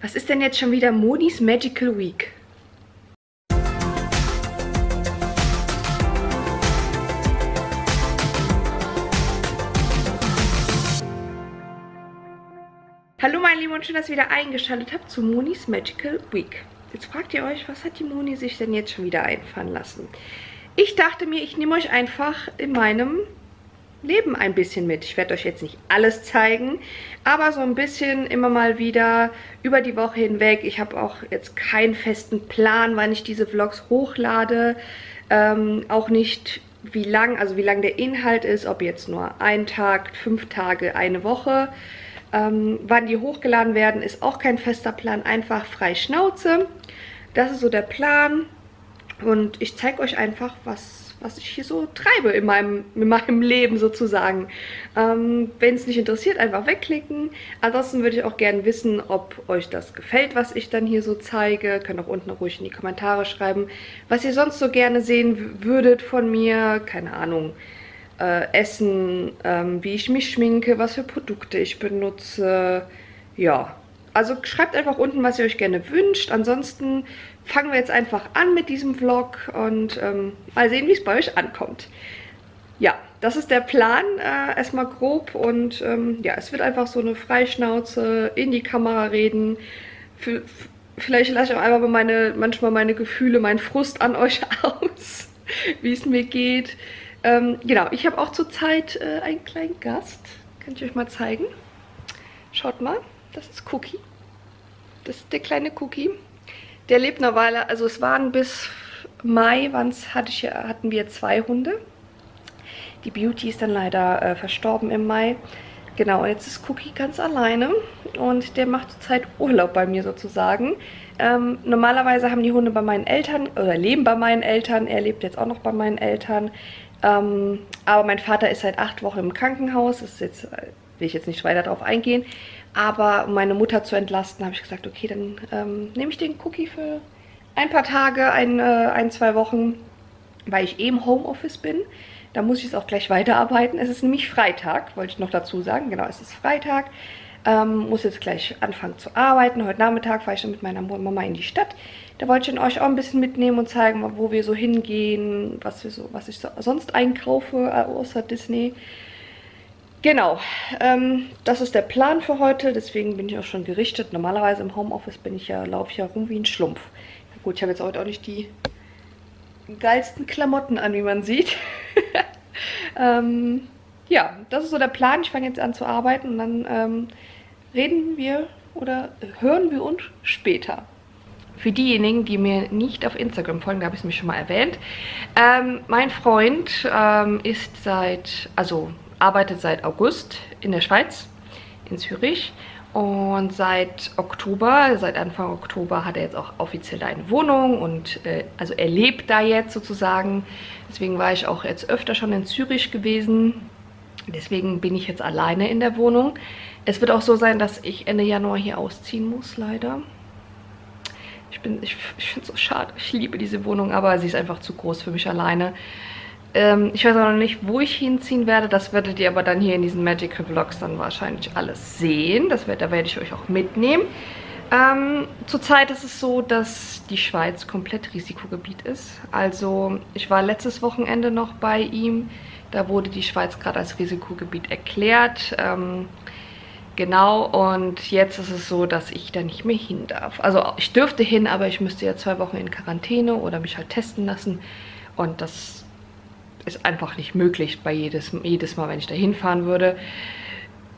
Was ist denn jetzt schon wieder Monis Magical Week? Hallo meine Lieben und schön, dass ihr wieder eingeschaltet habt zu Monis Magical Week. Jetzt fragt ihr euch, was hat die Moni sich denn jetzt schon wieder einfallen lassen? Ich dachte mir, ich nehme euch einfach in meinem Leben ein bisschen mit. Ich werde euch jetzt nicht alles zeigen, aber so ein bisschen immer mal wieder über die Woche hinweg. Ich habe auch jetzt keinen festen Plan, wann ich diese Vlogs hochlade. Ähm, auch nicht wie lang, also wie lang der Inhalt ist, ob jetzt nur ein Tag, fünf Tage, eine Woche. Ähm, wann die hochgeladen werden, ist auch kein fester Plan, einfach frei Schnauze. Das ist so der Plan und ich zeige euch einfach, was was ich hier so treibe in meinem, in meinem Leben sozusagen. Ähm, Wenn es nicht interessiert, einfach wegklicken. Ansonsten würde ich auch gerne wissen, ob euch das gefällt, was ich dann hier so zeige. Könnt auch unten ruhig in die Kommentare schreiben, was ihr sonst so gerne sehen würdet von mir. Keine Ahnung. Äh, Essen, ähm, wie ich mich schminke, was für Produkte ich benutze. Ja, also schreibt einfach unten, was ihr euch gerne wünscht. Ansonsten fangen wir jetzt einfach an mit diesem Vlog und ähm, mal sehen, wie es bei euch ankommt. Ja, das ist der Plan, äh, erstmal grob und ähm, ja, es wird einfach so eine Freischnauze in die Kamera reden. Für, vielleicht lasse ich auch einfach meine, manchmal meine Gefühle, meinen Frust an euch aus, wie es mir geht. Ähm, genau, ich habe auch zurzeit äh, einen kleinen Gast. Kann ich euch mal zeigen? Schaut mal, das ist Cookie. Das ist der kleine Cookie. Der lebt eine Weile, also es waren bis Mai, hatte ich, hatten wir zwei Hunde. Die Beauty ist dann leider äh, verstorben im Mai. Genau, jetzt ist Cookie ganz alleine und der macht zurzeit Urlaub bei mir sozusagen. Ähm, normalerweise haben die Hunde bei meinen Eltern oder leben bei meinen Eltern. Er lebt jetzt auch noch bei meinen Eltern. Ähm, aber mein Vater ist seit acht Wochen im Krankenhaus. Das ist jetzt, äh, will ich jetzt nicht weiter darauf eingehen. Aber um meine Mutter zu entlasten, habe ich gesagt, okay, dann ähm, nehme ich den Cookie für ein paar Tage, ein, äh, ein, zwei Wochen, weil ich eh im Homeoffice bin. Da muss ich es auch gleich weiterarbeiten. Es ist nämlich Freitag, wollte ich noch dazu sagen. Genau, es ist Freitag. Ähm, muss jetzt gleich anfangen zu arbeiten. Heute Nachmittag fahre ich dann mit meiner Mama in die Stadt. Da wollte ich euch auch ein bisschen mitnehmen und zeigen, wo wir so hingehen, was, wir so, was ich so sonst einkaufe, äh, außer Disney. Genau, ähm, das ist der Plan für heute, deswegen bin ich auch schon gerichtet. Normalerweise im Homeoffice bin ich ja, laufe ich ja rum wie ein Schlumpf. Gut, ich habe jetzt heute auch nicht die geilsten Klamotten an, wie man sieht. ähm, ja, das ist so der Plan. Ich fange jetzt an zu arbeiten und dann ähm, reden wir oder hören wir uns später. Für diejenigen, die mir nicht auf Instagram folgen, da habe ich es mich schon mal erwähnt. Ähm, mein Freund ähm, ist seit, also arbeitet seit August in der Schweiz, in Zürich. Und seit Oktober, seit Anfang Oktober hat er jetzt auch offiziell eine Wohnung und äh, also er lebt da jetzt sozusagen. Deswegen war ich auch jetzt öfter schon in Zürich gewesen. Deswegen bin ich jetzt alleine in der Wohnung. Es wird auch so sein, dass ich Ende Januar hier ausziehen muss, leider. Ich, ich, ich finde es so schade. Ich liebe diese Wohnung, aber sie ist einfach zu groß für mich alleine. Ähm, ich weiß auch noch nicht, wo ich hinziehen werde. Das werdet ihr aber dann hier in diesen Magical Vlogs dann wahrscheinlich alles sehen. Das wird, da werde ich euch auch mitnehmen. Ähm, zurzeit ist es so, dass die Schweiz komplett Risikogebiet ist. Also ich war letztes Wochenende noch bei ihm. Da wurde die Schweiz gerade als Risikogebiet erklärt. Ähm, genau, und jetzt ist es so, dass ich da nicht mehr hin darf. Also ich dürfte hin, aber ich müsste ja zwei Wochen in Quarantäne oder mich halt testen lassen. Und das ist einfach nicht möglich bei jedes, jedes Mal, wenn ich da hinfahren würde.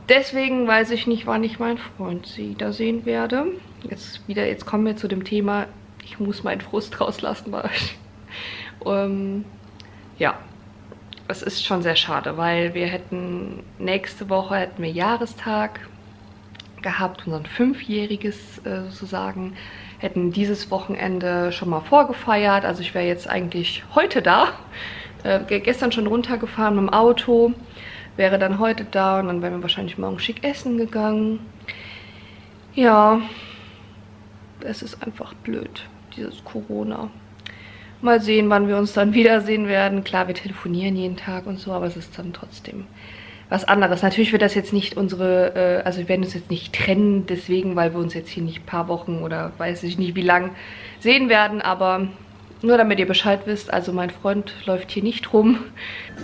Deswegen weiß ich nicht, wann ich meinen Freund sie da sehen werde. Jetzt wieder, jetzt kommen wir zu dem Thema, ich muss meinen Frust rauslassen bei euch. Ähm, ja, es ist schon sehr schade, weil wir hätten nächste Woche hätten wir Jahrestag gehabt, unser Fünfjähriges äh, sozusagen, hätten dieses Wochenende schon mal vorgefeiert. Also ich wäre jetzt eigentlich heute da äh, gestern schon runtergefahren mit dem Auto. Wäre dann heute da und dann wären wir wahrscheinlich morgen schick essen gegangen. Ja, es ist einfach blöd, dieses Corona. Mal sehen, wann wir uns dann wiedersehen werden. Klar, wir telefonieren jeden Tag und so, aber es ist dann trotzdem was anderes. Natürlich wird das jetzt nicht unsere, äh, also wir werden uns jetzt nicht trennen, deswegen, weil wir uns jetzt hier nicht ein paar Wochen oder weiß ich nicht wie lang sehen werden, aber nur damit ihr Bescheid wisst, also mein Freund läuft hier nicht rum.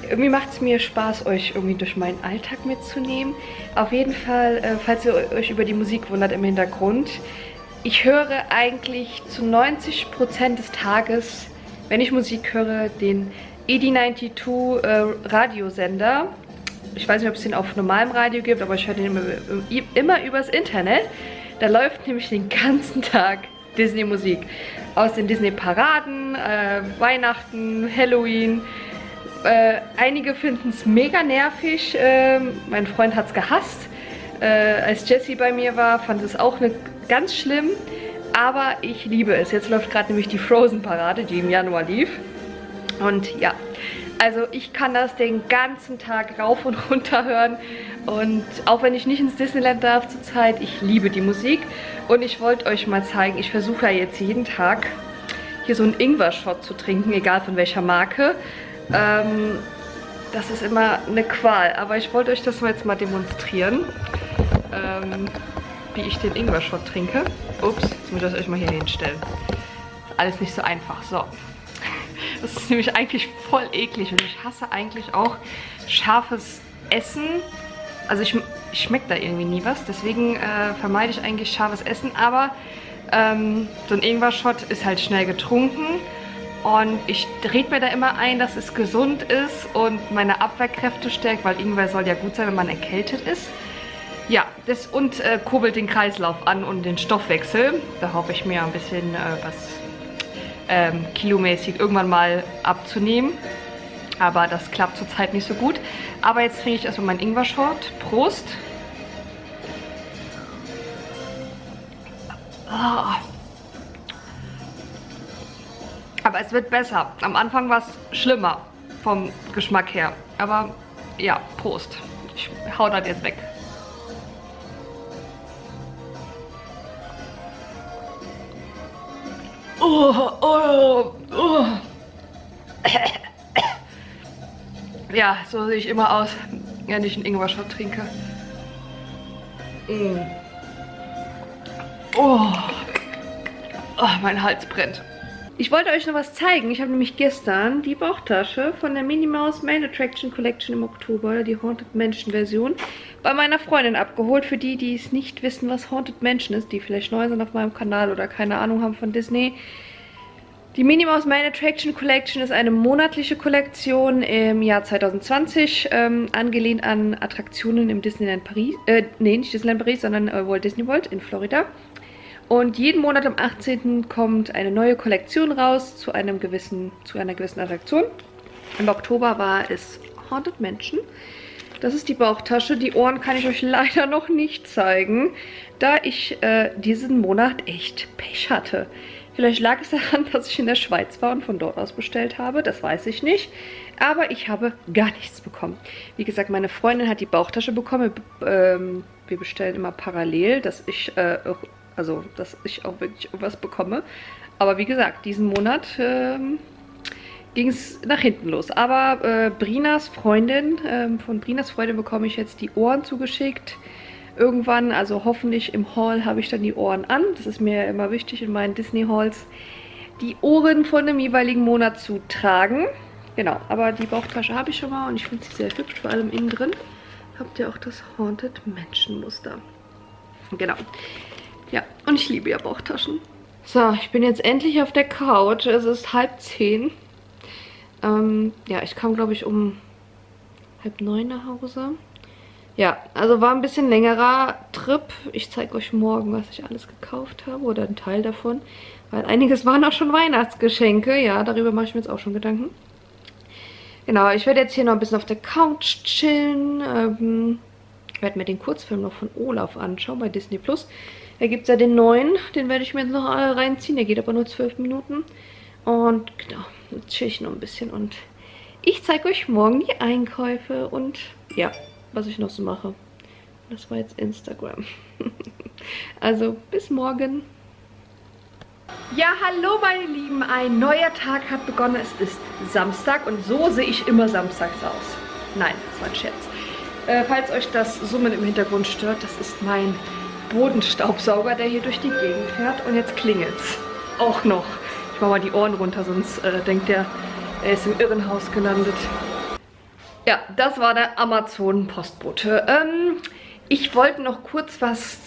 Irgendwie macht es mir Spaß, euch irgendwie durch meinen Alltag mitzunehmen. Auf jeden Fall, äh, falls ihr euch über die Musik wundert im Hintergrund, ich höre eigentlich zu 90% des Tages, wenn ich Musik höre, den ED92 äh, Radiosender ich weiß nicht, ob es den auf normalem Radio gibt, aber ich höre den immer, immer übers Internet. Da läuft nämlich den ganzen Tag Disney-Musik. Aus den Disney-Paraden, äh, Weihnachten, Halloween. Äh, einige finden es mega nervig. Äh, mein Freund hat es gehasst. Äh, als Jessie bei mir war, fand es auch ne, ganz schlimm. Aber ich liebe es. Jetzt läuft gerade nämlich die Frozen-Parade, die im Januar lief. Und ja, also ich kann das den ganzen Tag rauf und runter hören. Und auch wenn ich nicht ins Disneyland darf zurzeit, ich liebe die Musik. Und ich wollte euch mal zeigen, ich versuche ja jetzt jeden Tag hier so einen Ingwer-Shot zu trinken, egal von welcher Marke. Ähm, das ist immer eine Qual. Aber ich wollte euch das jetzt mal demonstrieren, ähm, wie ich den Ingwer-Shot trinke. Ups, jetzt muss ich das euch mal hier hinstellen. Alles nicht so einfach. So. Das ist nämlich eigentlich voll eklig und ich hasse eigentlich auch scharfes Essen. Also ich, ich schmecke da irgendwie nie was, deswegen äh, vermeide ich eigentlich scharfes Essen. Aber ähm, so ein Ingwer-Shot ist halt schnell getrunken und ich rede mir da immer ein, dass es gesund ist und meine Abwehrkräfte stärkt, weil Ingwer soll ja gut sein, wenn man erkältet ist. Ja, das und äh, kurbelt den Kreislauf an und den Stoffwechsel. Da hoffe ich mir ein bisschen äh, was ähm, kilomäßig irgendwann mal abzunehmen. Aber das klappt zurzeit nicht so gut. Aber jetzt trinke ich erstmal meinen Ingwer-Short. Prost! Oh. Aber es wird besser. Am Anfang war es schlimmer vom Geschmack her. Aber ja, Prost. Ich hau das jetzt weg. Oh, oh, oh. Ja, so sehe ich immer aus, wenn ich einen Ingwer-Shot trinke. Mm. Oh. oh, mein Hals brennt. Ich wollte euch noch was zeigen. Ich habe nämlich gestern die Bauchtasche von der Minnie Mouse Main Attraction Collection im Oktober, die Haunted Mansion Version, bei meiner Freundin abgeholt. Für die, die es nicht wissen, was Haunted Mansion ist, die vielleicht neu sind auf meinem Kanal oder keine Ahnung haben von Disney. Die Minnie Mouse Main Attraction Collection ist eine monatliche Kollektion im Jahr 2020, ähm, angelehnt an Attraktionen im Disneyland Paris, äh, nee, nicht Disneyland Paris, sondern äh, Walt Disney World in Florida. Und jeden Monat am 18. kommt eine neue Kollektion raus zu, einem gewissen, zu einer gewissen Attraktion. Im Oktober war es Haunted Mansion. Das ist die Bauchtasche. Die Ohren kann ich euch leider noch nicht zeigen, da ich äh, diesen Monat echt Pech hatte. Vielleicht lag es daran, dass ich in der Schweiz war und von dort aus bestellt habe. Das weiß ich nicht. Aber ich habe gar nichts bekommen. Wie gesagt, meine Freundin hat die Bauchtasche bekommen. Ähm, wir bestellen immer parallel, dass ich äh, also, dass ich auch wirklich was bekomme. Aber wie gesagt, diesen Monat ähm, ging es nach hinten los. Aber äh, Brinas Freundin, ähm, von Brinas Freundin bekomme ich jetzt die Ohren zugeschickt. Irgendwann, also hoffentlich im Hall, habe ich dann die Ohren an. Das ist mir immer wichtig in meinen Disney-Halls, die Ohren von dem jeweiligen Monat zu tragen. Genau, aber die Bauchtasche habe ich schon mal und ich finde sie sehr hübsch, vor allem innen drin. Habt ihr auch das Haunted Mansion Muster. Genau. Ja, und ich liebe ja Bauchtaschen. So, ich bin jetzt endlich auf der Couch. Es ist halb zehn. Ähm, ja, ich kam, glaube ich, um halb neun nach Hause. Ja, also war ein bisschen längerer Trip. Ich zeige euch morgen, was ich alles gekauft habe. Oder ein Teil davon. Weil einiges waren auch schon Weihnachtsgeschenke. Ja, darüber mache ich mir jetzt auch schon Gedanken. Genau, ich werde jetzt hier noch ein bisschen auf der Couch chillen. Ähm, ich werde mir den Kurzfilm noch von Olaf anschauen bei Disney+. Plus. Da gibt es ja den neuen, den werde ich mir jetzt noch reinziehen. Der geht aber nur 12 Minuten. Und genau, jetzt chill ich noch ein bisschen. Und ich zeige euch morgen die Einkäufe und ja, was ich noch so mache. Das war jetzt Instagram. also bis morgen. Ja, hallo meine Lieben, ein neuer Tag hat begonnen. Es ist Samstag und so sehe ich immer samstags aus. Nein, das war ein Scherz. Äh, falls euch das Summen im Hintergrund stört, das ist mein Bodenstaubsauger, der hier durch die Gegend fährt. Und jetzt klingelt es auch noch. Ich mache mal die Ohren runter, sonst äh, denkt der, er ist im Irrenhaus gelandet. Ja, das war der Amazon-Postbote. Ähm, ich wollte noch kurz was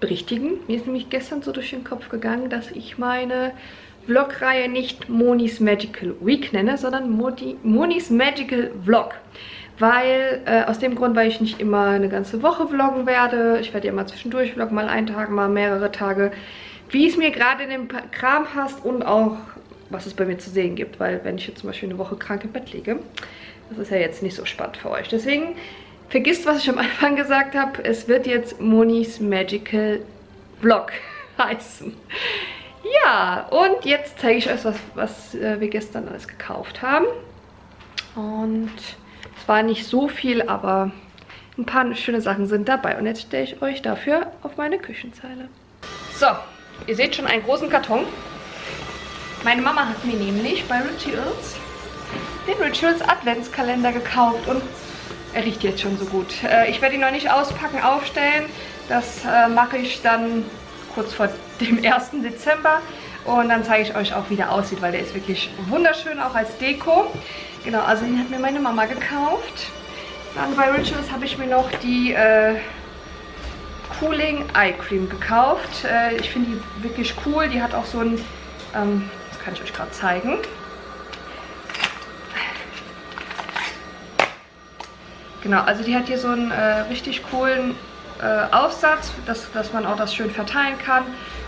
berichtigen. Mir ist nämlich gestern so durch den Kopf gegangen, dass ich meine Vlog-Reihe nicht Monis Magical Week nenne, sondern Moni, Monis Magical Vlog. Weil, äh, aus dem Grund, weil ich nicht immer eine ganze Woche vloggen werde. Ich werde ja mal zwischendurch vloggen, mal einen Tag, mal mehrere Tage. Wie es mir gerade in den Kram passt und auch, was es bei mir zu sehen gibt. Weil, wenn ich jetzt zum Beispiel eine Woche krank im Bett liege, das ist ja jetzt nicht so spannend für euch. Deswegen vergisst, was ich am Anfang gesagt habe. Es wird jetzt Monis Magical Vlog heißen. Ja, und jetzt zeige ich euch, was, was äh, wir gestern alles gekauft haben. Und es war nicht so viel, aber ein paar schöne Sachen sind dabei. Und jetzt stelle ich euch dafür auf meine Küchenzeile. So, ihr seht schon einen großen Karton. Meine Mama hat mir nämlich bei Rituals den Rituals Adventskalender gekauft und er riecht jetzt schon so gut. Äh, ich werde ihn noch nicht auspacken, aufstellen. Das äh, mache ich dann kurz vor dem 1. Dezember. Und dann zeige ich euch auch, wie der aussieht, weil der ist wirklich wunderschön, auch als Deko. Genau, also den hat mir meine Mama gekauft. Dann bei Rituals habe ich mir noch die äh, Cooling Eye Cream gekauft. Äh, ich finde die wirklich cool. Die hat auch so ein, ähm, das kann ich euch gerade zeigen. Genau, also die hat hier so einen äh, richtig coolen äh, Aufsatz, dass, dass man auch das schön verteilen kann.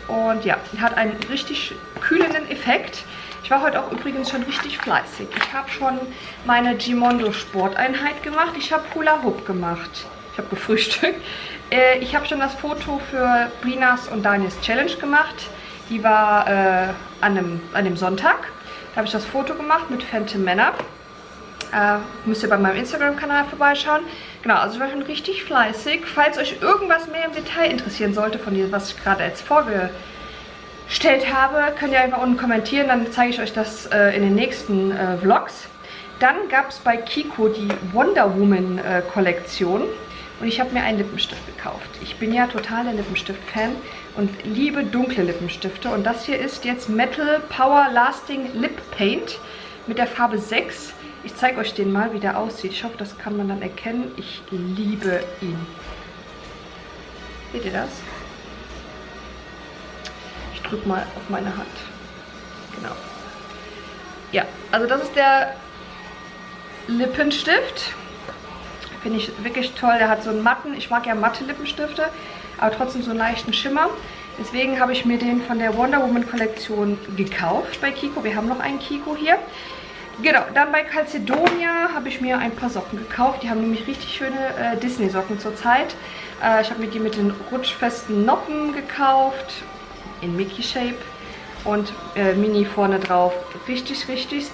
Und ja, hat einen richtig kühlenden Effekt. Ich war heute auch übrigens schon richtig fleißig. Ich habe schon meine Gimondo Sporteinheit gemacht. Ich habe Hula Hoop gemacht. Ich habe gefrühstückt. Äh, ich habe schon das Foto für Brinas und Daniels Challenge gemacht. Die war äh, an, einem, an dem Sonntag. Da habe ich das Foto gemacht mit Phantom Männer. Äh, müsst ihr bei meinem Instagram-Kanal vorbeischauen. Genau, also ich war schon richtig fleißig. Falls euch irgendwas mehr im Detail interessieren sollte von dem, was ich gerade jetzt vorgestellt habe, könnt ihr einfach unten kommentieren. Dann zeige ich euch das äh, in den nächsten äh, Vlogs. Dann gab es bei Kiko die Wonder Woman äh, Kollektion. Und ich habe mir einen Lippenstift gekauft. Ich bin ja totaler Lippenstift-Fan und liebe dunkle Lippenstifte. Und das hier ist jetzt Metal Power Lasting Lip Paint mit der Farbe 6. Ich zeige euch den mal, wie der aussieht. Ich hoffe, das kann man dann erkennen. Ich liebe ihn. Seht ihr das? Ich drücke mal auf meine Hand. Genau. Ja, also das ist der Lippenstift. Finde ich wirklich toll. Der hat so einen matten, ich mag ja matte Lippenstifte, aber trotzdem so einen leichten Schimmer. Deswegen habe ich mir den von der Wonder Woman Kollektion gekauft bei Kiko. Wir haben noch einen Kiko hier. Genau, dann bei Calcedonia habe ich mir ein paar Socken gekauft. Die haben nämlich richtig schöne äh, Disney-Socken zurzeit. Äh, ich habe mir die mit den rutschfesten Noppen gekauft. In Mickey-Shape. Und äh, Mini vorne drauf. Richtig, richtig,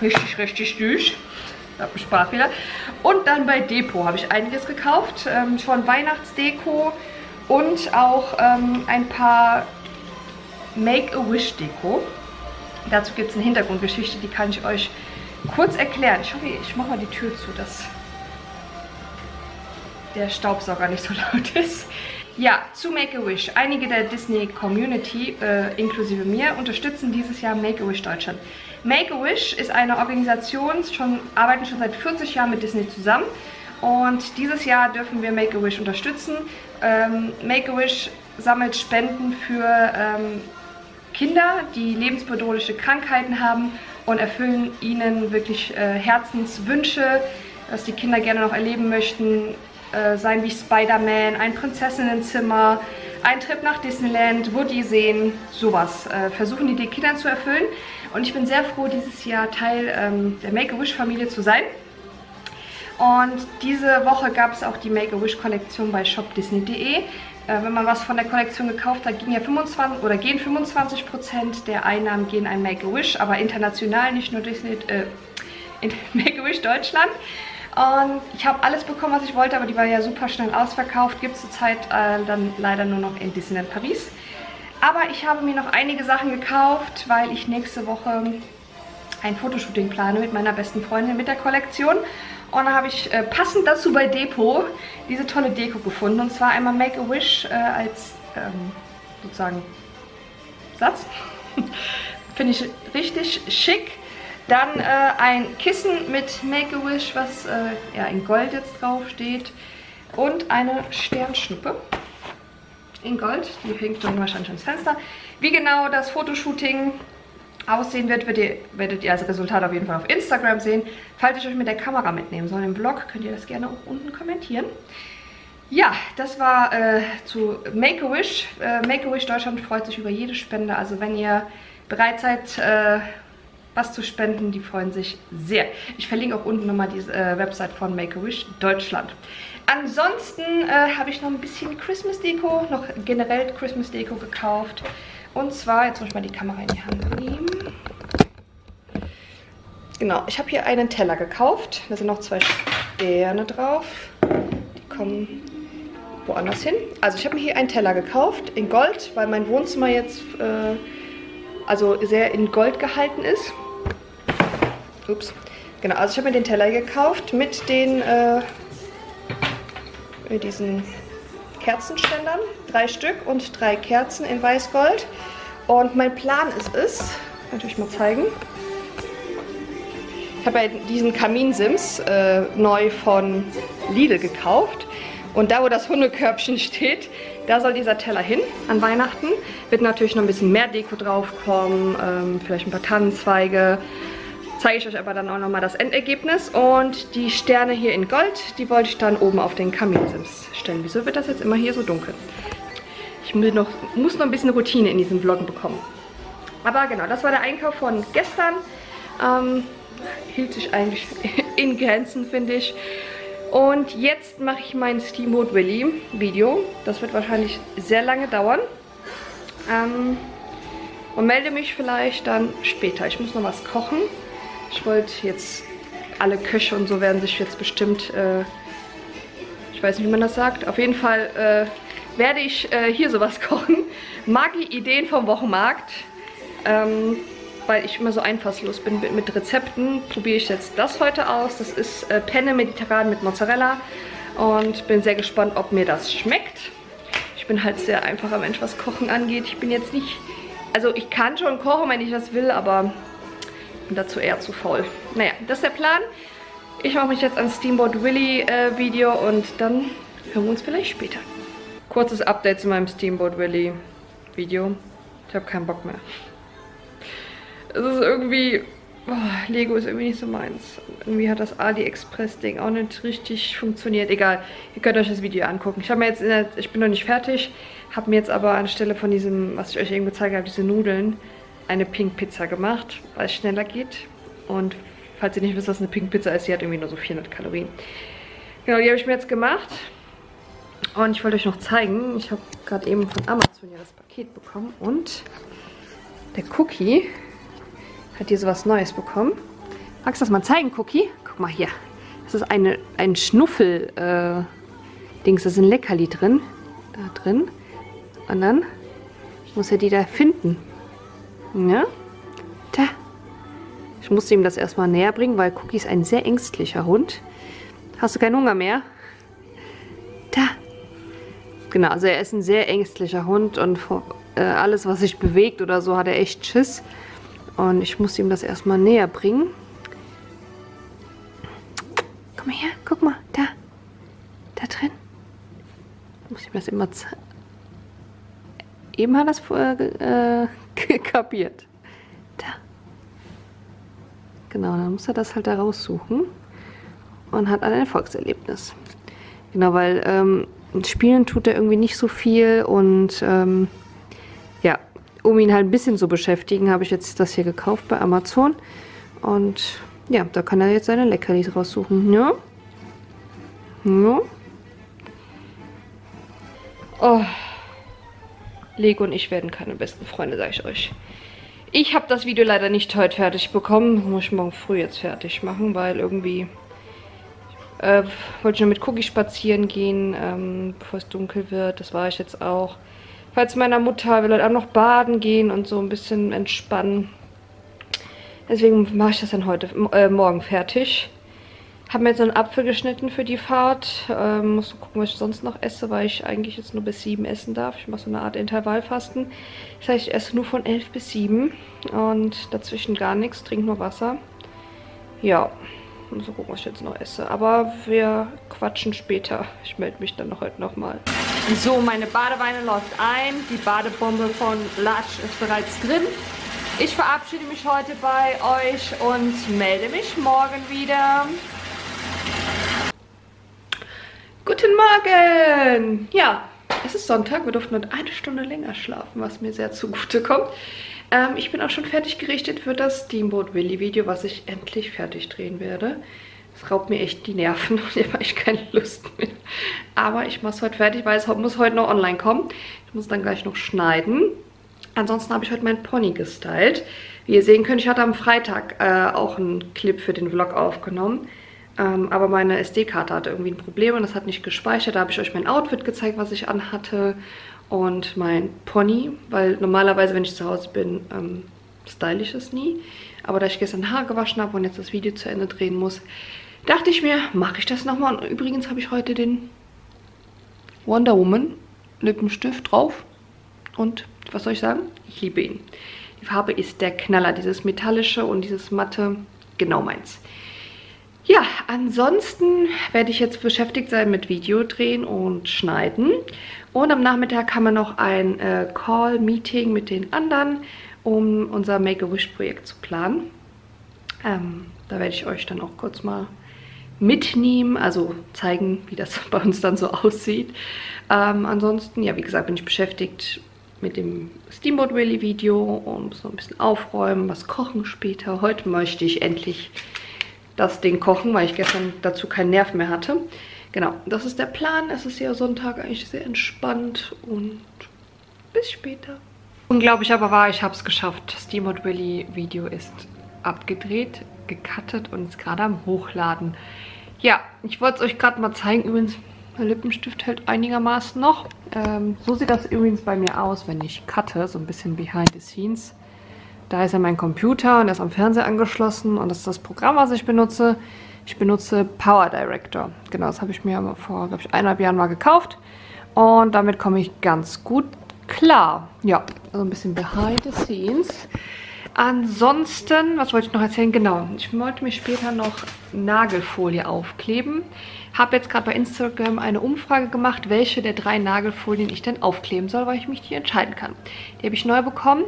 richtig, richtig süß. Ich habe einen Sprachfehler. Und dann bei Depot habe ich einiges gekauft. Ähm, schon Weihnachtsdeko und auch ähm, ein paar Make-A-Wish-Deko. Dazu gibt es eine Hintergrundgeschichte, die kann ich euch kurz erklären. Ich hoffe, ich mache mal die Tür zu, dass der Staubsauger nicht so laut ist. Ja, zu Make-A-Wish. Einige der Disney-Community, äh, inklusive mir, unterstützen dieses Jahr Make-A-Wish Deutschland. Make-A-Wish ist eine Organisation, schon, arbeiten schon seit 40 Jahren mit Disney zusammen. Und dieses Jahr dürfen wir Make-A-Wish unterstützen. Ähm, Make-A-Wish sammelt Spenden für ähm, Kinder, die lebensbedrohliche Krankheiten haben und erfüllen ihnen wirklich äh, Herzenswünsche, was die Kinder gerne noch erleben möchten. Äh, sein wie Spider-Man, ein Prinzessinnenzimmer, ein Trip nach Disneyland, Woody sehen, sowas. Äh, versuchen die den Kindern zu erfüllen. Und ich bin sehr froh, dieses Jahr Teil ähm, der Make-A-Wish-Familie zu sein. Und diese Woche gab es auch die Make-A-Wish-Kollektion bei shopdisney.de. Äh, wenn man was von der Kollektion gekauft hat, ging ja 25 oder gehen 25% der Einnahmen gehen an Make-A-Wish, aber international, nicht nur Disney, äh, in Make-A-Wish Deutschland. Und ich habe alles bekommen, was ich wollte, aber die war ja super schnell ausverkauft. Gibt es zurzeit äh, dann leider nur noch in Disneyland Paris. Aber ich habe mir noch einige Sachen gekauft, weil ich nächste Woche ein Fotoshooting plane mit meiner besten Freundin mit der Kollektion. Und dann habe ich äh, passend dazu bei Depot diese tolle Deko gefunden. Und zwar einmal Make-A-Wish äh, als ähm, sozusagen Satz. Finde ich richtig schick. Dann äh, ein Kissen mit Make-A-Wish, was äh, ja in Gold jetzt drauf steht. Und eine Sternschnuppe in Gold. Die hängt dann wahrscheinlich ins Fenster. Wie genau das Fotoshooting aussehen wird, werdet ihr, werdet ihr als Resultat auf jeden Fall auf Instagram sehen. Falls ich euch mit der Kamera mitnehmen soll im Vlog, könnt ihr das gerne auch unten kommentieren. Ja, das war äh, zu Make-A-Wish. Äh, Make-A-Wish Deutschland freut sich über jede Spende. Also wenn ihr bereit seid, äh, was zu spenden, die freuen sich sehr. Ich verlinke auch unten nochmal die äh, Website von Make-A-Wish Deutschland. Ansonsten äh, habe ich noch ein bisschen Christmas Deko, noch generell Christmas Deko gekauft. Und zwar, jetzt muss ich mal die Kamera in die Hand nehmen. Genau, ich habe hier einen Teller gekauft. Da sind noch zwei Sterne drauf. Die kommen woanders hin. Also ich habe mir hier einen Teller gekauft in Gold, weil mein Wohnzimmer jetzt äh, also sehr in Gold gehalten ist. Ups. Genau, also ich habe mir den Teller gekauft mit den äh, mit diesen Kerzenständern. Drei Stück und drei Kerzen in Weißgold. Und mein Plan ist es, natürlich mal zeigen. Ich habe ja diesen Kaminsims äh, neu von Lidl gekauft. Und da, wo das Hundekörbchen steht, da soll dieser Teller hin an Weihnachten. Wird natürlich noch ein bisschen mehr Deko draufkommen, ähm, vielleicht ein paar Tannenzweige, zeige ich euch aber dann auch nochmal das Endergebnis. Und die Sterne hier in Gold, die wollte ich dann oben auf den Kaminsims stellen. Wieso wird das jetzt immer hier so dunkel? Ich muss noch, muss noch ein bisschen Routine in diesen Vloggen bekommen. Aber genau, das war der Einkauf von gestern. Ähm, hielt sich eigentlich in Grenzen, finde ich. Und jetzt mache ich mein Steamboat Willy Video. Das wird wahrscheinlich sehr lange dauern. Ähm, und melde mich vielleicht dann später. Ich muss noch was kochen. Ich wollte jetzt, alle Köche und so werden sich jetzt bestimmt, äh, ich weiß nicht, wie man das sagt, auf jeden Fall äh, werde ich äh, hier sowas kochen. Magie-Ideen vom Wochenmarkt. Ähm, weil ich immer so einfallslos bin mit Rezepten, probiere ich jetzt das heute aus. Das ist äh, Penne Mediterran mit Mozzarella und bin sehr gespannt, ob mir das schmeckt. Ich bin halt sehr einfacher Mensch, was Kochen angeht. Ich bin jetzt nicht, also ich kann schon kochen, wenn ich das will, aber bin dazu eher zu faul. Naja, das ist der Plan. Ich mache mich jetzt an Steamboat Willy äh, Video und dann hören wir uns vielleicht später. Kurzes Update zu meinem Steamboat Willy Video. Ich habe keinen Bock mehr. Es ist irgendwie... Oh, Lego ist irgendwie nicht so meins. Irgendwie hat das AliExpress-Ding auch nicht richtig funktioniert. Egal, ihr könnt euch das Video angucken. Ich mir jetzt, der, ich bin noch nicht fertig, habe mir jetzt aber anstelle von diesem, was ich euch eben gezeigt habe, diese Nudeln, eine Pink Pizza gemacht, weil es schneller geht. Und falls ihr nicht wisst, was eine Pink Pizza ist, die hat irgendwie nur so 400 Kalorien. Genau, die habe ich mir jetzt gemacht. Und ich wollte euch noch zeigen, ich habe gerade eben von Amazon ja das Paket bekommen. Und der Cookie hat hier so was Neues bekommen. Magst du das mal zeigen, Cookie? Guck mal hier. Das ist eine, ein Schnuffel-Dings. Äh, da sind Leckerli drin. Da drin. Und dann muss er die da finden. Ja? Da. Ich musste ihm das erstmal näher bringen, weil Cookie ist ein sehr ängstlicher Hund. Hast du keinen Hunger mehr? Da. Genau, also er ist ein sehr ängstlicher Hund und äh, alles, was sich bewegt oder so, hat er echt Schiss. Und ich musste ihm das erstmal näher bringen. Komm her, guck mal, da. Da drin. Ich muss ihm das immer. Eben hat er es vorher äh, kapiert. Da. Genau, dann muss er das halt da raussuchen. Und hat ein Erfolgserlebnis. Genau, weil ähm, spielen tut er irgendwie nicht so viel und ähm, ja, um ihn halt ein bisschen zu beschäftigen, habe ich jetzt das hier gekauft bei Amazon. Und ja, da kann er jetzt seine Leckerlis raussuchen. Ja. Ja. Oh. Lego und ich werden keine besten Freunde, sage ich euch. Ich habe das Video leider nicht heute fertig bekommen. Muss ich morgen früh jetzt fertig machen, weil irgendwie äh, wollte ich nur mit Cookie spazieren gehen, ähm, bevor es dunkel wird. Das war ich jetzt auch. Falls meiner Mutter will halt auch noch baden gehen und so ein bisschen entspannen. Deswegen mache ich das dann heute, äh, morgen fertig. Habe mir jetzt einen Apfel geschnitten für die Fahrt. Ähm, muss gucken, was ich sonst noch esse, weil ich eigentlich jetzt nur bis 7 essen darf. Ich mache so eine Art Intervallfasten. Das heißt, ich esse nur von 11 bis 7 und dazwischen gar nichts, trinke nur Wasser. Ja, muss gucken, was ich jetzt noch esse. Aber wir quatschen später. Ich melde mich dann heute nochmal. So, meine Badeweine läuft ein. Die Badebombe von Latsch ist bereits drin. Ich verabschiede mich heute bei euch und melde mich morgen wieder. Guten Morgen! Ja, es ist Sonntag. Wir durften heute eine Stunde länger schlafen, was mir sehr zugute kommt. Ähm, ich bin auch schon fertig gerichtet für das Steamboat Willy Video, was ich endlich fertig drehen werde. Es raubt mir echt die Nerven und ich habe echt keine Lust mehr. Aber ich mache es heute fertig, weil es muss heute noch online kommen. Ich muss dann gleich noch schneiden. Ansonsten habe ich heute meinen Pony gestylt. Wie ihr sehen könnt, ich hatte am Freitag äh, auch einen Clip für den Vlog aufgenommen. Ähm, aber meine SD-Karte hatte irgendwie ein Problem und das hat nicht gespeichert. Da habe ich euch mein Outfit gezeigt, was ich anhatte und mein Pony, weil normalerweise, wenn ich zu Hause bin, ähm, style ich es nie. Aber da ich gestern Haar gewaschen habe und jetzt das Video zu Ende drehen muss, dachte ich mir, mache ich das nochmal. Und übrigens habe ich heute den Wonder Woman Lippenstift drauf. Und was soll ich sagen? Ich liebe ihn. Die Farbe ist der Knaller, dieses metallische und dieses matte, genau meins. Ansonsten werde ich jetzt beschäftigt sein mit Video drehen und schneiden. Und am Nachmittag haben wir noch ein äh, Call-Meeting mit den anderen, um unser Make-A-Wish-Projekt zu planen. Ähm, da werde ich euch dann auch kurz mal mitnehmen, also zeigen, wie das bei uns dann so aussieht. Ähm, ansonsten, ja, wie gesagt, bin ich beschäftigt mit dem Steamboat Rally Video und so ein bisschen aufräumen, was kochen später. Heute möchte ich endlich das Ding kochen, weil ich gestern dazu keinen Nerv mehr hatte. Genau, das ist der Plan. Es ist ja Sonntag eigentlich sehr entspannt und bis später. Unglaublich aber war, ich habe es geschafft. Das Steamboat Willy Video ist abgedreht, gecuttet und ist gerade am Hochladen. Ja, ich wollte es euch gerade mal zeigen. Übrigens, der Lippenstift hält einigermaßen noch. Ähm, so sieht das übrigens bei mir aus, wenn ich cutte, so ein bisschen behind the scenes. Da ist ja mein Computer und der ist am Fernseher angeschlossen und das ist das Programm, was ich benutze. Ich benutze Power Director. Genau, das habe ich mir vor, glaube ich, eineinhalb Jahren mal gekauft. Und damit komme ich ganz gut klar. Ja, also ein bisschen behind the scenes. Ansonsten, was wollte ich noch erzählen? Genau, ich wollte mir später noch Nagelfolie aufkleben. Habe jetzt gerade bei Instagram eine Umfrage gemacht, welche der drei Nagelfolien ich denn aufkleben soll, weil ich mich nicht entscheiden kann. Die habe ich neu bekommen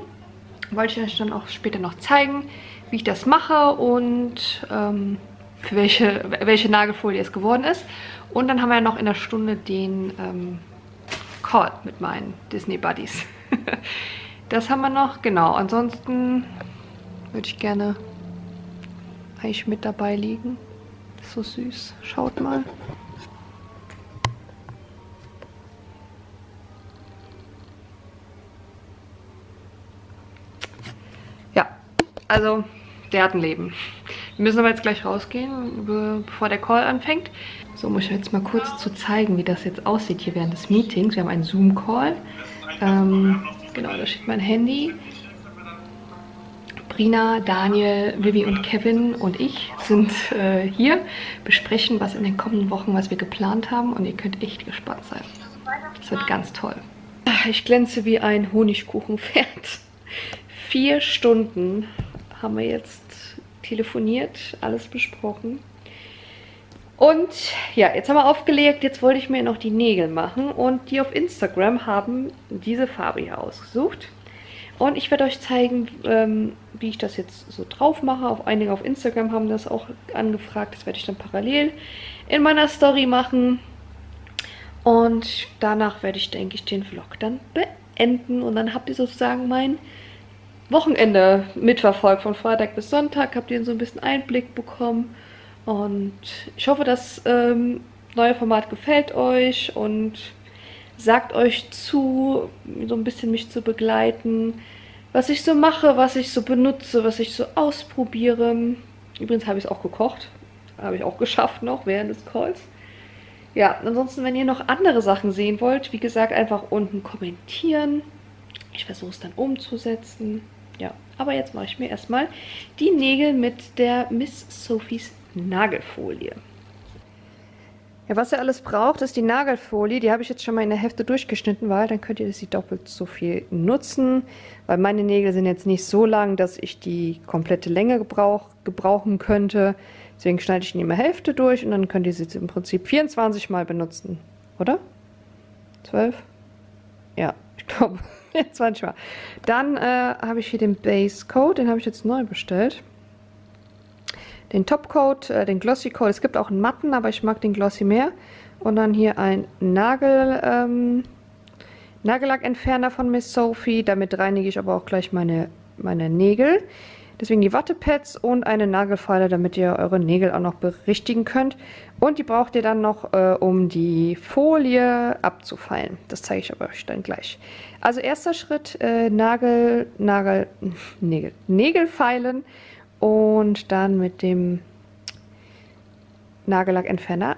wollte ich euch dann auch später noch zeigen, wie ich das mache und ähm, für welche, welche Nagelfolie es geworden ist. Und dann haben wir noch in der Stunde den ähm, Call mit meinen Disney Buddies. das haben wir noch, genau. Ansonsten würde ich gerne eigentlich mit dabei liegen. so süß. Schaut mal. Also, der hat ein Leben. Wir müssen aber jetzt gleich rausgehen, bevor der Call anfängt. So, muss ich jetzt mal kurz zu zeigen, wie das jetzt aussieht hier während des Meetings. Wir haben einen Zoom-Call. Ähm, genau, da steht mein Handy. Brina, Daniel, Vivi und Kevin und ich sind äh, hier, besprechen, was in den kommenden Wochen, was wir geplant haben. Und ihr könnt echt gespannt sein. Das wird ganz toll. Ich glänze wie ein Honigkuchenpferd. Vier Stunden haben wir jetzt telefoniert, alles besprochen. Und ja, jetzt haben wir aufgelegt, jetzt wollte ich mir noch die Nägel machen und die auf Instagram haben diese Farbe hier ausgesucht. Und ich werde euch zeigen, ähm, wie ich das jetzt so drauf mache. Auf einige auf Instagram haben das auch angefragt. Das werde ich dann parallel in meiner Story machen. Und danach werde ich, denke ich, den Vlog dann beenden. Und dann habt ihr sozusagen mein Wochenende mitverfolgt. Von Freitag bis Sonntag habt ihr so ein bisschen Einblick bekommen. Und ich hoffe, das ähm, neue Format gefällt euch und sagt euch zu, so ein bisschen mich zu begleiten, was ich so mache, was ich so benutze, was ich so ausprobiere. Übrigens habe ich es auch gekocht. Habe ich auch geschafft noch während des Calls. Ja, ansonsten, wenn ihr noch andere Sachen sehen wollt, wie gesagt, einfach unten kommentieren. Ich versuche es dann umzusetzen. Ja, aber jetzt mache ich mir erstmal die Nägel mit der Miss Sophies Nagelfolie. Ja, was ihr alles braucht, ist die Nagelfolie. Die habe ich jetzt schon mal in der Hälfte durchgeschnitten, weil dann könnt ihr sie doppelt so viel nutzen. Weil meine Nägel sind jetzt nicht so lang, dass ich die komplette Länge gebrauch, gebrauchen könnte. Deswegen schneide ich in immer Hälfte durch und dann könnt ihr sie im Prinzip 24 Mal benutzen. Oder? 12? Ja, ich glaube 24 Mal. Dann äh, habe ich hier den Base Coat, den habe ich jetzt neu bestellt den Topcoat, äh, den Glossy Coat. Es gibt auch einen matten, aber ich mag den Glossy mehr. Und dann hier ein Nagel, ähm, Nagellackentferner von Miss Sophie. Damit reinige ich aber auch gleich meine, meine Nägel. Deswegen die Wattepads und eine Nagelfeile, damit ihr eure Nägel auch noch berichtigen könnt. Und die braucht ihr dann noch, äh, um die Folie abzufeilen. Das zeige ich aber euch dann gleich. Also erster Schritt, äh, Nagel, Nagel, Nägel, Nägelfeilen und dann mit dem Nagellackentferner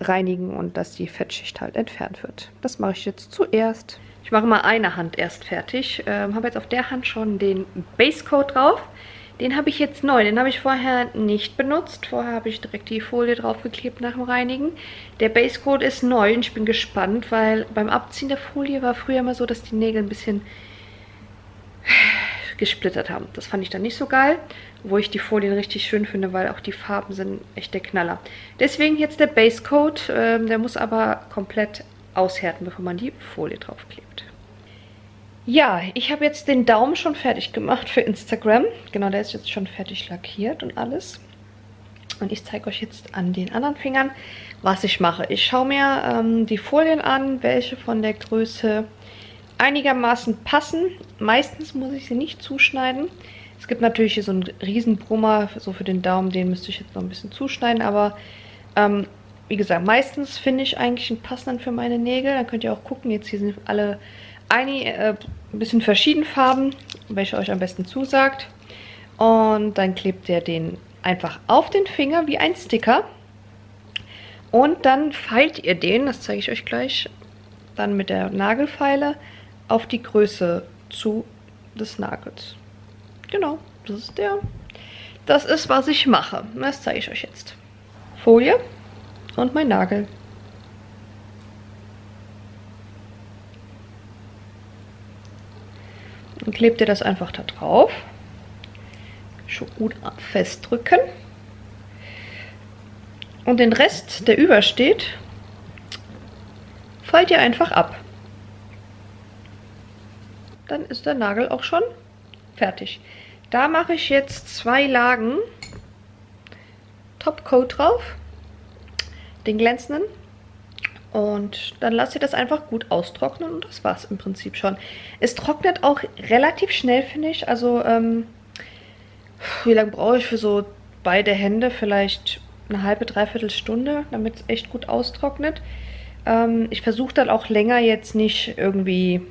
reinigen und dass die Fettschicht halt entfernt wird. Das mache ich jetzt zuerst. Ich mache mal eine Hand erst fertig. Ähm, habe jetzt auf der Hand schon den Base Coat drauf. Den habe ich jetzt neu. Den habe ich vorher nicht benutzt. Vorher habe ich direkt die Folie draufgeklebt nach dem Reinigen. Der Base Coat ist neu und ich bin gespannt, weil beim Abziehen der Folie war früher immer so, dass die Nägel ein bisschen gesplittert haben. Das fand ich dann nicht so geil, wo ich die Folien richtig schön finde, weil auch die Farben sind echt der Knaller. Deswegen jetzt der Base Coat, ähm, der muss aber komplett aushärten, bevor man die Folie draufklebt. Ja, ich habe jetzt den Daumen schon fertig gemacht für Instagram. Genau, der ist jetzt schon fertig lackiert und alles. Und ich zeige euch jetzt an den anderen Fingern, was ich mache. Ich schaue mir ähm, die Folien an, welche von der Größe einigermaßen passen. Meistens muss ich sie nicht zuschneiden. Es gibt natürlich hier so einen riesen Brummer, so für den Daumen, den müsste ich jetzt noch ein bisschen zuschneiden, aber ähm, wie gesagt, meistens finde ich eigentlich einen passenden für meine Nägel. Dann könnt ihr auch gucken, jetzt hier sind alle ein äh, bisschen verschieden Farben, welche euch am besten zusagt. Und dann klebt ihr den einfach auf den Finger wie ein Sticker. Und dann feilt ihr den, das zeige ich euch gleich, dann mit der Nagelfeile auf die Größe zu des Nagels. Genau, das ist der. Das ist, was ich mache. Das zeige ich euch jetzt. Folie und mein Nagel. Dann klebt ihr das einfach da drauf. Schon gut festdrücken. Und den Rest, der übersteht, fallt ihr einfach ab dann ist der Nagel auch schon fertig. Da mache ich jetzt zwei Lagen Topcoat drauf, den glänzenden. Und dann lasst ihr das einfach gut austrocknen und das war es im Prinzip schon. Es trocknet auch relativ schnell, finde ich. Also, ähm, wie lange brauche ich für so beide Hände? Vielleicht eine halbe, dreiviertel Stunde, damit es echt gut austrocknet. Ähm, ich versuche dann auch länger jetzt nicht irgendwie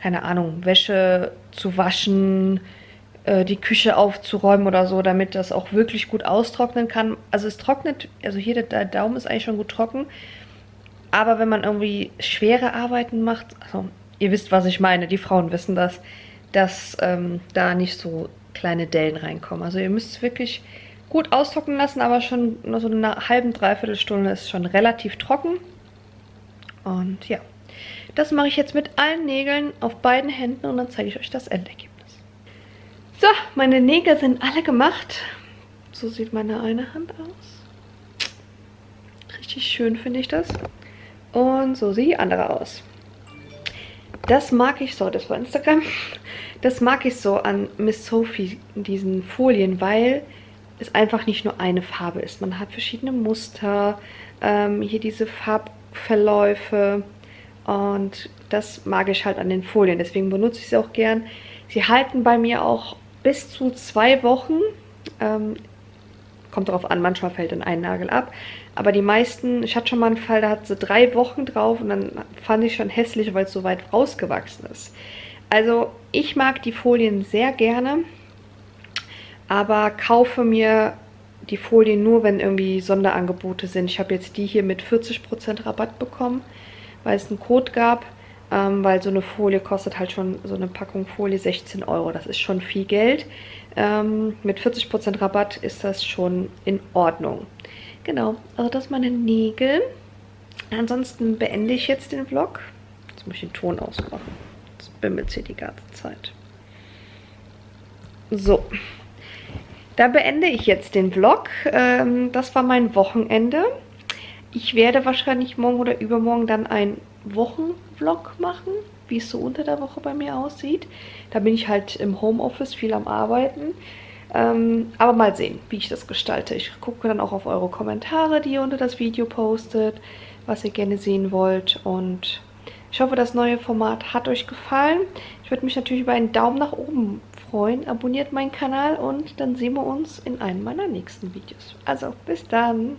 keine Ahnung, Wäsche zu waschen, äh, die Küche aufzuräumen oder so, damit das auch wirklich gut austrocknen kann. Also es trocknet, also hier der Daumen ist eigentlich schon gut trocken. Aber wenn man irgendwie schwere Arbeiten macht, also ihr wisst, was ich meine, die Frauen wissen das, dass ähm, da nicht so kleine Dellen reinkommen. Also ihr müsst es wirklich gut austrocknen lassen, aber schon nur so eine halben, dreiviertel Stunde ist schon relativ trocken. Und ja. Das mache ich jetzt mit allen Nägeln auf beiden Händen und dann zeige ich euch das Endergebnis. So, meine Nägel sind alle gemacht. So sieht meine eine Hand aus. Richtig schön finde ich das. Und so sieht die andere aus. Das mag ich so, das war Instagram. Das mag ich so an Miss Sophie, diesen Folien, weil es einfach nicht nur eine Farbe ist. Man hat verschiedene Muster, ähm, hier diese Farbverläufe. Und das mag ich halt an den Folien. Deswegen benutze ich sie auch gern. Sie halten bei mir auch bis zu zwei Wochen. Ähm, kommt darauf an, manchmal fällt dann ein Nagel ab. Aber die meisten, ich hatte schon mal einen Fall, da hat sie drei Wochen drauf und dann fand ich schon hässlich, weil es so weit rausgewachsen ist. Also ich mag die Folien sehr gerne, aber kaufe mir die Folien nur, wenn irgendwie Sonderangebote sind. Ich habe jetzt die hier mit 40% Rabatt bekommen weil es einen Code gab, ähm, weil so eine Folie kostet halt schon, so eine Packung Folie 16 Euro. Das ist schon viel Geld. Ähm, mit 40% Rabatt ist das schon in Ordnung. Genau, also das meine Nägel. Ansonsten beende ich jetzt den Vlog. Jetzt muss ich den Ton ausmachen. Das bimmelt hier die ganze Zeit. So. Da beende ich jetzt den Vlog. Ähm, das war mein Wochenende. Ich werde wahrscheinlich morgen oder übermorgen dann einen Wochenvlog machen, wie es so unter der Woche bei mir aussieht. Da bin ich halt im Homeoffice viel am Arbeiten. Ähm, aber mal sehen, wie ich das gestalte. Ich gucke dann auch auf eure Kommentare, die ihr unter das Video postet, was ihr gerne sehen wollt. Und ich hoffe, das neue Format hat euch gefallen. Ich würde mich natürlich über einen Daumen nach oben freuen. Abonniert meinen Kanal und dann sehen wir uns in einem meiner nächsten Videos. Also, bis dann!